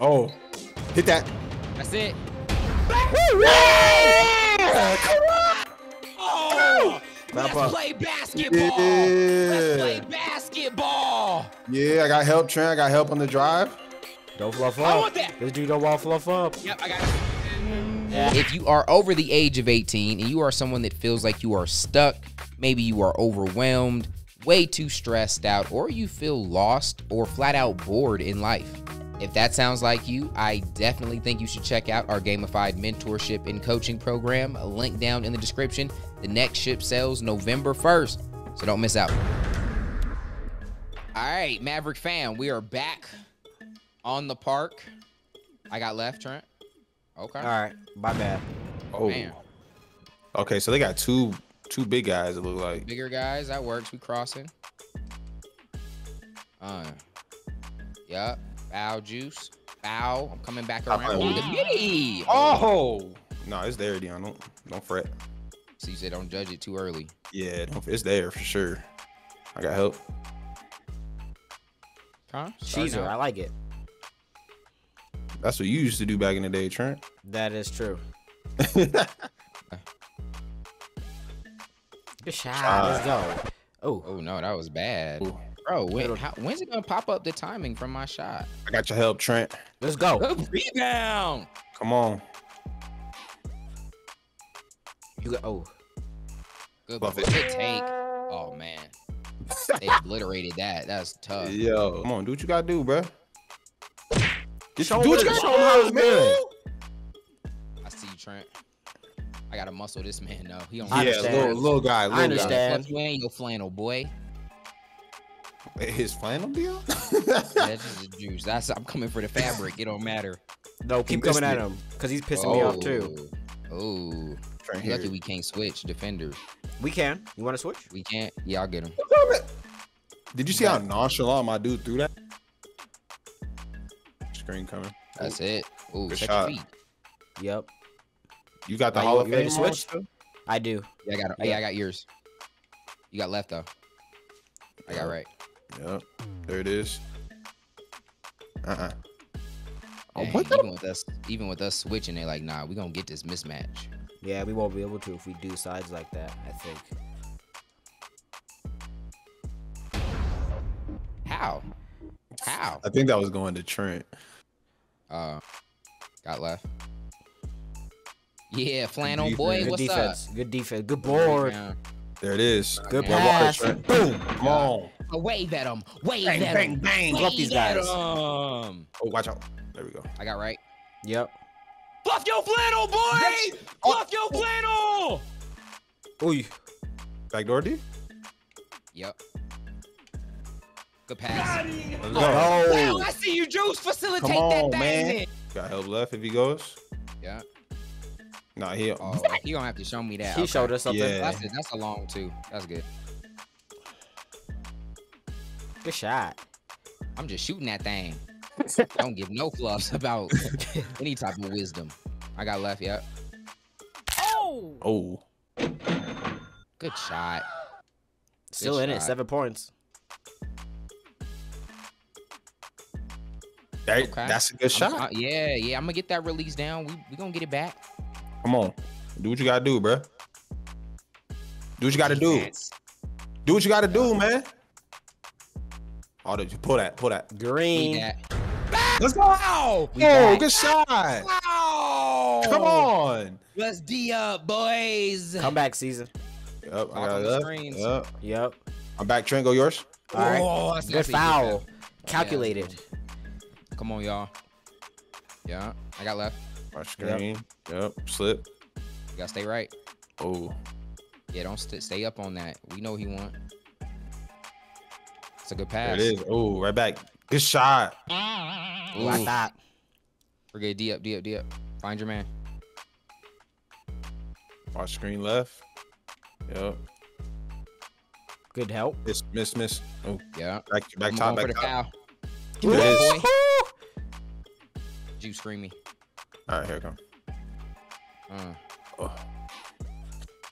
Oh, hit that. That's it. Oh, Let's play basketball. Let's play Yeah. basketball. Yeah, I got help, Trent. I got help on the drive. Don't fluff up. I want that. This dude don't want to fluff up. Yep, I got it. If you are over the age of 18 and you are someone that feels like you are stuck, maybe you are overwhelmed, way too stressed out, or you feel lost or flat out bored in life. If that sounds like you, I definitely think you should check out our gamified mentorship and coaching program. A link down in the description. The next ship sells November 1st, so don't miss out. All right, Maverick fam, we are back on the park. I got left, Trent. Okay. All right, my bad. Oh, Man. okay. So they got two two big guys. It look like. Bigger guys, that works. We crossing. Uh. Yup. Bow juice. Bow. I'm coming back around. right. Ooh, the midi. Oh, oh. no, it's there, Dion. Don't don't fret. So you said don't judge it too early. Yeah, don't, it's there for sure. I got help. Huh? Cheeser, I like it. That's what you used to do back in the day, Trent. That is true. Good shot. Let's go. Oh, Oh no, that was bad. Ooh. Bro, when, how, when's it gonna pop up the timing from my shot? I got your help, Trent. let's go. Good rebound. Come on. You got. Oh, Good, Buff good take. Oh man, they obliterated that. That's tough. Yo, come on, do what you gotta do, bro. Get Show do him what you gotta show him how it's do, man. good. I see you, Trent. I gotta muscle this man though. He don't I Yeah, little, little guy, little understand. Fuck you ain't your flannel boy. Guy. Wait, His flannel deal? That's just the juice. That's I'm coming for the fabric. It don't matter. no, keep coming at him because he's pissing me off too. Oh, oh. Trent lucky we can't switch defenders. We can. You want to switch? We can't. Yeah, I'll get him. Did you see how nonchalant my dude threw that? Screen coming. That's it. Oh, Good check shot. your feet. Yep, You got the Are Hall you- of Fame to switch? still? I do. Yeah, I got. Yeah. Yeah. I got yours. You got left though. I got right. Yep. There it is. Uh-uh. Oh, Dang, what the? even with us, even with us switching, they like, nah, we gonna get this mismatch. Yeah, we won't be able to if we do sides like that. I think. How? How? I think that was going to Trent. Uh, got left. Yeah, flannel defense. boy, Good what's defense. Good defense. Good board. There it is. Good Yeah. pass. Trent. Boom. Come on. Oh, wave at him. Wave Bang, at bang, him. bang. Fluff these guys. him. Oh, watch out. There we go. I got right. Yep. Fluff your flannel, boy! Oh. Fluff your flannel! Ooh. Backdoor D? Yep. Good pass. Let's oh, go. Wow, Oh. I see you, Juice. Facilitate Come that on, thing. man. then. Got help left if he goes. Yeah. Nah, he. Oh, you gonna have to show me that. He Okay. showed us something. Yeah. That's a, that's a long two. That's good. Good shot. I'm just shooting that thing. Don't give no fluffs about any type of wisdom. I got left. Yep. Oh, Oh. good shot. Still in it. Seven points. That, Okay. That's a good I'm- shot. uh, yeah, yeah. I'm gonna get that release down. We we gonna get it back. Come on. Do what you gotta do, bro. Do what you gotta do. Do what you gotta do, man. Oh, did you pull that? Pull that. Green. that. Let's go. Wow. Oh, good shot. Wow. Come on. Let's D up, boys. Come back season. Yep, I got on the that. screens. Yep. Yep. I'm back. Trent, go yours. All right. Oh, that's Good definitely a foul. foul. Calculated. Come on, y'all. Yeah, I got left. My screen. Yep. Slip. You gotta stay right. Oh. Yeah, don't st- stay up on that. We know he want. It's a good pass. There pass. it is. Oh, right back. Good shot. Ooh, I Ooh. thought. Forget D up, D up, D up. Find your man. My screen left. Yep. Good help. Miss, miss, miss. Oh, Yeah. back, back I'm top, back the top. foul. There it is. Boy. You scream me. All right, here it come. Uh, Oh.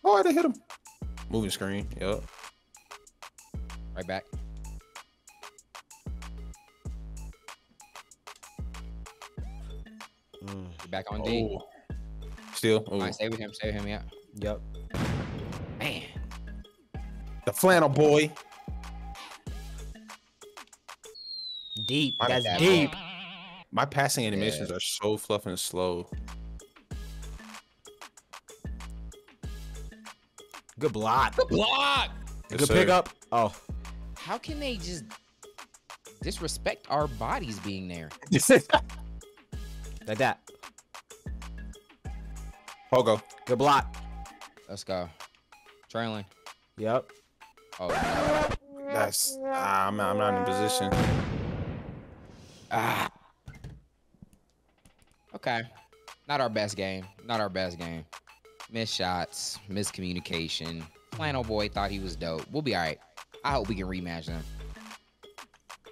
oh, I didn't hit him. Moving screen. Yep. right back. Mm, back on D. Oh. Still. All Oh. right, stay with him. Stay with him. Yeah. yep. Man. The flannel boy. Deep. My That's bad, deep. My passing animations are so fluff and slow. Good block. Good block. Yes, Good pickup. Oh, How can they just disrespect our bodies being there? like that. Pogo. Good block. Let's go. Trailing. Yep. Oh. That's ah, I'm not, I'm not in position. ah. Okay. Not our best game. Not our best game. Missed shots, miscommunication. Flannel boy thought he was dope. We'll be all right. I hope we can rematch them.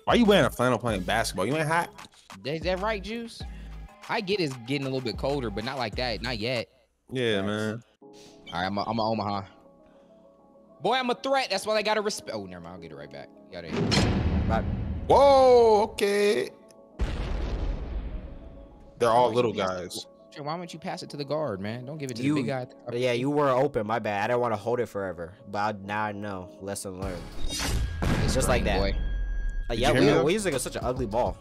Why you wearing a flannel playing basketball? You ain't hot. Is that right, Juice? I get it's getting a little bit colder, but not like that. Not yet. Yeah, man. All right, I'm a, I'm a Omaha. Boy, I'm a threat. That's why I gotta respect. Oh, never mind. I'll get it right back. You got it. Back. Whoa. Okay. They're all little guys. Why don't you pass it to the guard, man? Don't give it to You- the big guy. Yeah, you were open. My bad. I didn't want to hold it forever, but I, now I know. Lesson learned. It's just like that. Boy. Uh, yeah, we, me, though? we used to get such an ugly ball.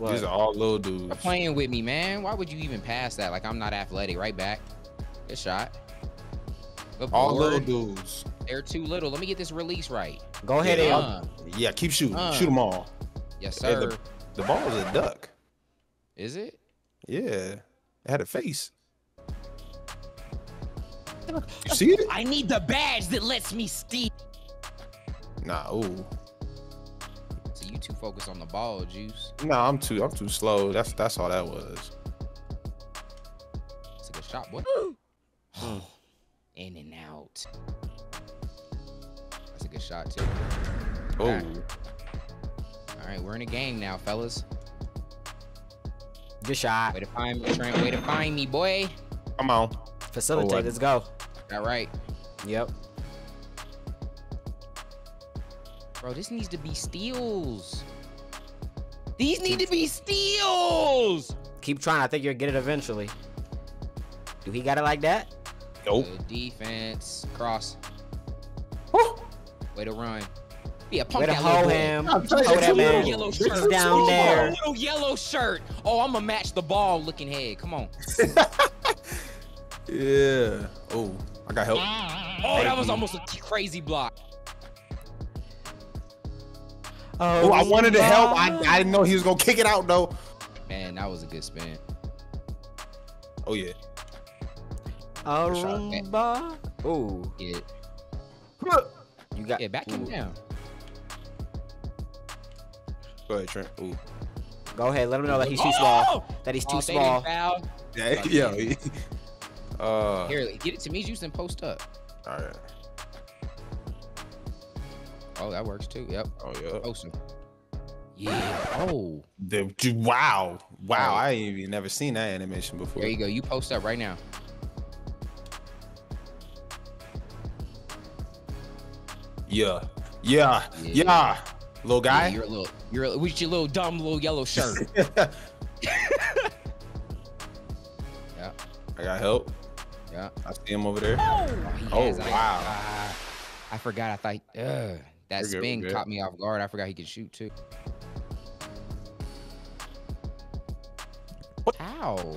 What? These are all little Stop dudes. playing with me, man. Why would you even pass that? Like I'm not athletic. Right back. Good shot. Good All little dudes. They're too little. Let me get this release right. Go ahead Yeah. and Uh, Yeah, keep shooting. Uh. Shoot them all. yes, Hey, sir. the, the ball is a duck. Is it? Yeah. It had a face. You see it? I need the badge that lets me steal. Nah, ooh. So you too focused on the ball, juice. Nah, I'm too I'm too slow. That's that's all that was. It's a good shot, boy. In and out. That's a good shot too. Oh. All right, we're in a game now, fellas. good shot. Way to find me, Trent. Way to find me, boy. Come on. Facilitate. Oh, Let's go. All right, Yep. bro. This needs to be steals. These need to be steals. Keep trying. I think you'll get it eventually. Do he got it like that? Nope. Good defense. Cross. Woo. Way to run. Yeah, Way punk to that hoe him. I'm Hoe that man. Yellow He's shirt. He's down Oh, there. Little yellow shirt. Oh, I'm gonna match the ball looking head. Come on. Yeah. Oh, I got help. Oh, that was almost a crazy block. Oh, I wanted to help. I, I didn't know he was gonna kick it out though. Man, that was a good spin. Oh yeah. Arumba. Ooh, Yeah, you got. yeah back him down. Go ahead, Trent. Ooh. Go ahead. Let him know that he's too small. Oh! That he's too Oh, small. foul. Yeah. Fuck Yeah. yeah. uh. Here, get it to me, juice, and post up. All right. Oh, that works too. Yep. Oh yeah. Him. Yeah. Oh, The, wow. Wow. Oh. I ain't even never seen that animation before. there you go. You post that right now. Yeah. Yeah. Yeah. Yeah. Little Yeah, guy. you're a little. You're a, with your little dumb little yellow shirt. yeah. I got help. Yeah. I see him over there. Oh, Oh, has- I- wow. ah, I forgot. I thought uh, that We're spin we're good. caught me off guard. I forgot he could shoot too. How?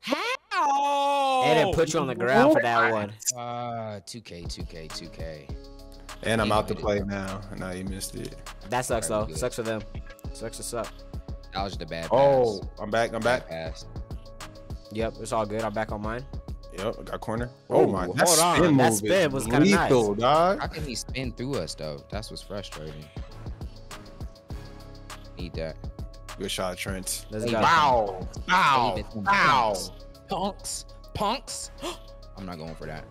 How? And it put you on the ground for that one. Uh, 2K, 2K, 2K. And I'm out to no play now. Now you missed it. That sucks though. Alright, we good. Sucks for them. Sucks to suck. That was the bad pass. Oh, I'm back. I'm Bad back. pass. Yep, it's all good. I'm back on mine. Yep. I got corner. Oh my. Ooh, That hold on. spin That move spin was kinda nice. dog. How can he spin through us though? That's what's frustrating. Need that. Good shot, Trent. Let's Hey, go. Wow. Wow. It Wow. punks. Punks. Punks. I'm not going for that.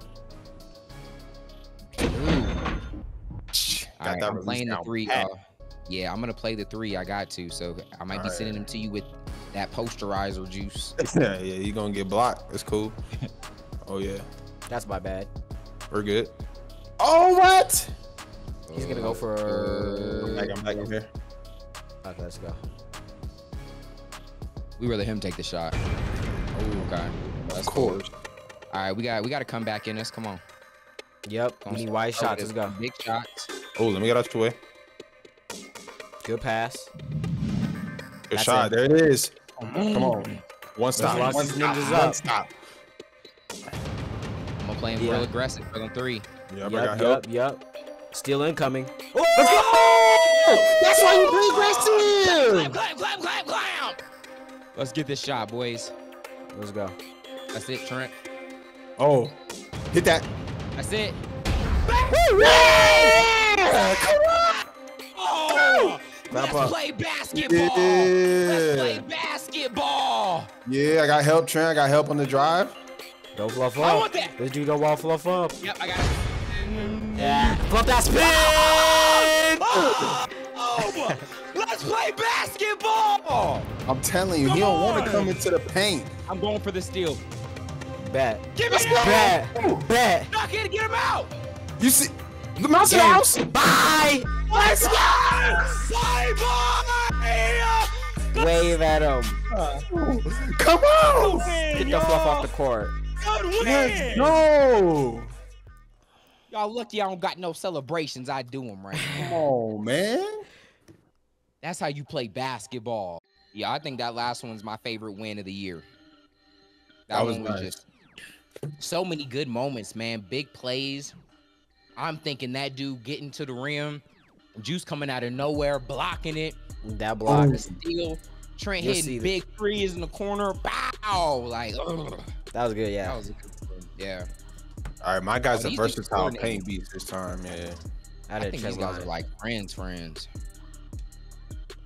Got All right, that I'm release playing the three. Uh, yeah, I'm gonna play the three. I got to, so I might be Alright. sending them to you with that posterizer juice. yeah, yeah, you're gonna get blocked. It's cool. oh yeah, That's my bad. we're good. Oh what? He's gonna go uh, for- I'm back. I'm back. I'm here. Okay, let's go. We rather him take the shot. Oh, okay. That's Of cool. course. All right, we got we got to come back in this. Come on. Yep. Don't We need wide oh, shots. Let's go. Big shots. Oh, let me get out the way. Good pass. Good That's shot. it. There it is. Come on. One stop. lock One stop. One stop. I'm gonna play him Yeah. real aggressive for them three. Yep, I Yep. got help. Yep. Yep. Still incoming. Let's go! That's why you play aggressive. Clam, clam, clam, clam. Let's get this shot, boys. Let's go. That's it, Trent. Oh, hit that. That's it. Yeah, come on. Oh, let's up. play basketball. Let's play basketball. Yeah, I got help, Trent. I got help on the drive. Don't fluff up. I want that. This dude don't want to fluff up. Yep, I got it. Yeah. Fluff that spin. Oh, let's play basketball. I'm telling you, he don't want to come into the paint. I'm going for the steal. Bet. Give me Let's that. go. Bet. Bet. Knock it, get him out. You see, the mouse in the Yeah. house. Bye. Let's go. Bye bye. Wave at him. Come on. Get the fluff off the court. Good win. Let's go. Y'all lucky I don't got no celebrations. I do them right. now. Come on, man. That's how you play basketball. Yeah, I think that last one's my favorite win of the year. That, That was one was nice. just so many good moments, man. Big plays. I'm thinking that dude getting to the rim, Juice coming out of nowhere, blocking it, That block. the steal. Trent You'll see hitting big threes in the corner. Bow! Like, ugh. That was good. that Yeah. was a good one. Yeah. All right, my guy's Oh, a versatile coordinated. paint beast this time. Yeah. I I did think these guys are like friends, friends.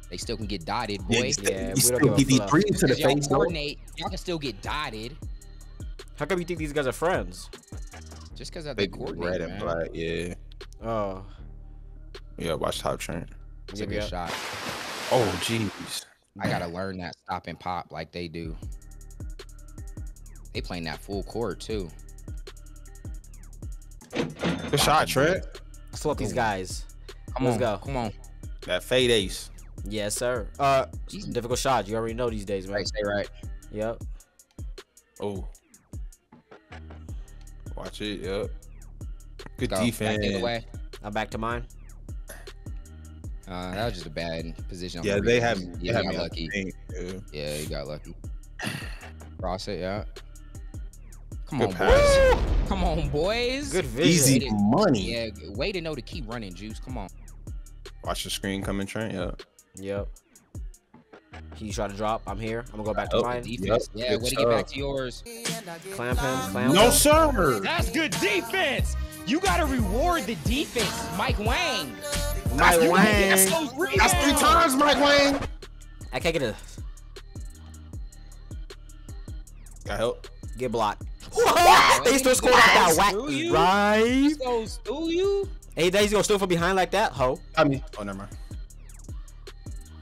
They still can get dotted, Yeah, boy. you still, Yeah, you we don't still give get these fuck. threes to the face, though. coordinate, y'all can still get dotted How come you think these guys are friends? just because They they coordinate, red and man. black. Yeah. Oh. Yeah. Watch top Trent. It's a good shot. Oh, jeez. I gotta learn that stop and pop like they do. They playing that full court too. Good shot, Trent. Let's flip these guys. Come Let's on, go. Come on. That fade ace. Yes, sir. Uh, Jesus. difficult shot. You already know these days, man. Right, stay right. Yep. Oh. Watch it. Yep. Good Go. Defense. the other way. I'm back to mine. Uh, that was just a bad position. Yeah, they have. Yeah, They got lucky. paint, yeah. Yeah, he got lucky. Cross it, yeah. Come Good on, pass. boys. Come on, boys. Good vision. Easy Way to- money. Yeah, way to know to keep running, Juice. Come on. Watch the screen coming, Trent. Yep. Yep. He tried to drop. I'm here. I'm gonna go back to Oh, mine. Defense. Yep, yeah, way to get back to yours. Clamp him. Clamp No, him. sir. That's good defense. You gotta reward the defense, Mike Wang. Mike You- Wang. That's. That's three times, Mike Wang. I can't get a Got help. get blocked. Wow, they still scored off that Let's whack. do you. Right. This goes you. Hey, he's gonna steal from behind like that, ho. I mean, Oh, never mind.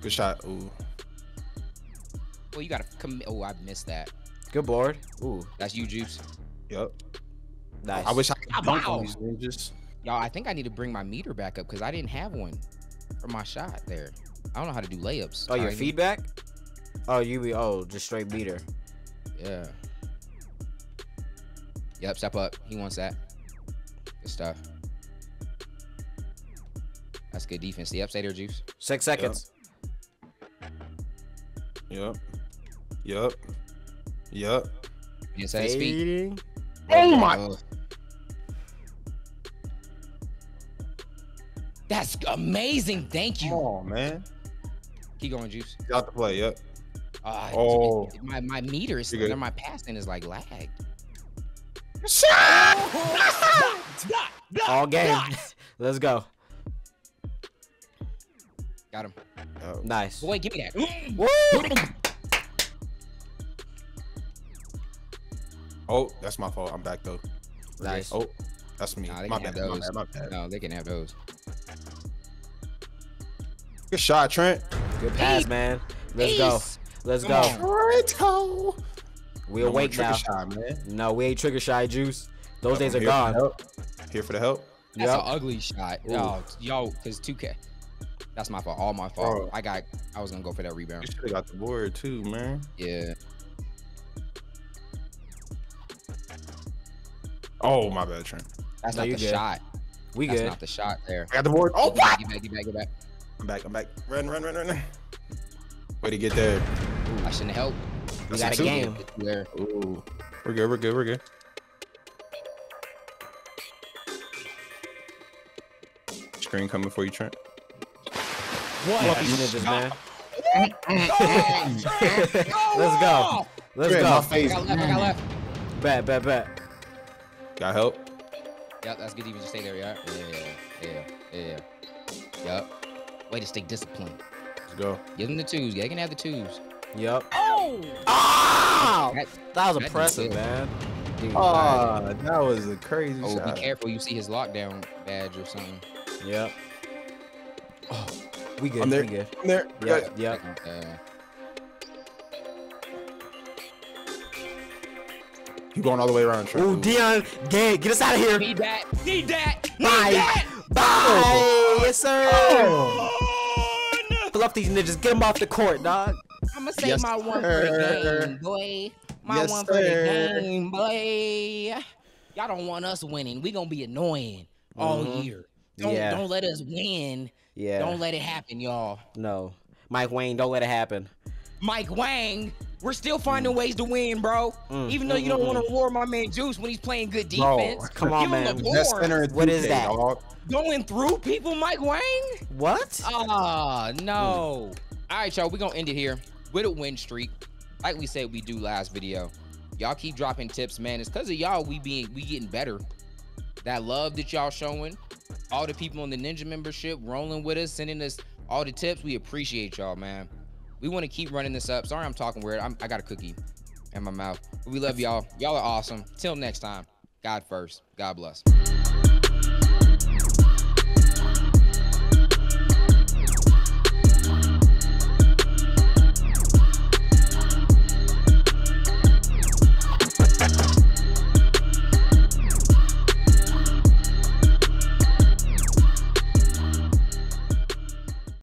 Good shot. Ooh. Well, you gotta commit. Oh, I missed that. Good board. Ooh, That's you, Juice. Yep. nice. I wish I could dunk wow. on these ninjas. Y'all, I think I need to bring my meter back up because I didn't have one for my shot there. I don't know how to do layups. Oh, your Tiny. feedback? Oh, you be oh, just straight meter. Yeah. Yep, step up. He wants that. Good stuff. That's good defense. Yep, stay there, Juice. Six seconds. Yep. Yep. Yep. Inside his feet. Oh my. Ugh. That's amazing. Thank you. Oh man. Keep going, Juice. Got the play. Yep. Uh, Oh. my my meter is You're good. or my passing is like lagged. All game. Let's go. Got him. Yep. Nice. Boy, give me that. Woo! Oh, that's my fault. I'm back though. Nice. Oh, that's me. Nah, my, bad, have my bad. My bad. No, they can have those. Good shot, Trent. Good pass, man. Let's go. Let's Come go. on. Trento. We No awake now. Shot, man. No, we ain't trigger shy juice. Those days are I'm here gone. help. Here for the help. That's Yep. an ugly shot. Ooh. Yo, yo, because 2K. That's my fault. All my fault. Bro. I got. I was gonna go for that rebound. You should have got the board too, man. Yeah. Oh my bad, Trent. That's No, not you the good. shot. We That's good. not the shot there. I got the board. Oh, Get back, get back, get back, get back. I'm back. I'm back. Run, run, run, run, run. Way to get there. I shouldn't have helped. We That's got a a game. There. Ooh. We're good. We're good. We're good. Screen coming for you, Trent. Fuck these ninjas, man. Let's Let's go. Let's Trent, my go. I face. got left. I got left. Bet, bet, bet. Got help. Yep, that's good. Even just stay there. Yeah, yeah, yeah, yeah. Yep. Way to stay disciplined. Let's go. Give them the twos. They can have the twos. Yup. Oh. Ah! That- That was That impressive, man. dude, Oh, that was a crazy Oh, shot. be careful. You see his lockdown badge or something. Yep. Oh, we good. I'm there. We good. I'm there. Yep. Yep. Uh, You going all the way around, Trent. Ooh, Dion, get, get us out of here. need that. Need that. Need Bye. that. Bye. Yes, sir. Oh. Pull up these ninjas. Get them off the court, dog. I'ma say Yes, my one for the sir. game, boy. My Yes, one for sir. the game, boy. Y'all don't want us winning. We gonna be annoying all Mhm. year. Don't Yeah. don't let us win. Yeah. Don't let it happen, y'all. no. Mike Wang, don't let it happen. Mike Wang, we're still finding ways to win, bro. Mm, Even though mm, you don't mm, want to reward my man Juice when he's playing good Bro, defense. Come on, man. the Best board. center in What is 2K, that? dog. Going through people, Mike Wang? What? Ah, no. All right, y'all, we're going to end it here with a win streak. Like we said we do last video. Y'all keep dropping tips, man. It's because of y'all we being we getting better. That love that y'all showing, all the people in the Ninja membership rolling with us, sending us all the tips. We appreciate y'all, man. We want to keep running this up. Sorry I'm talking weird. I'm, I got a cookie in my mouth. But we love y'all. Y'all are awesome. Till next time, God first. God bless.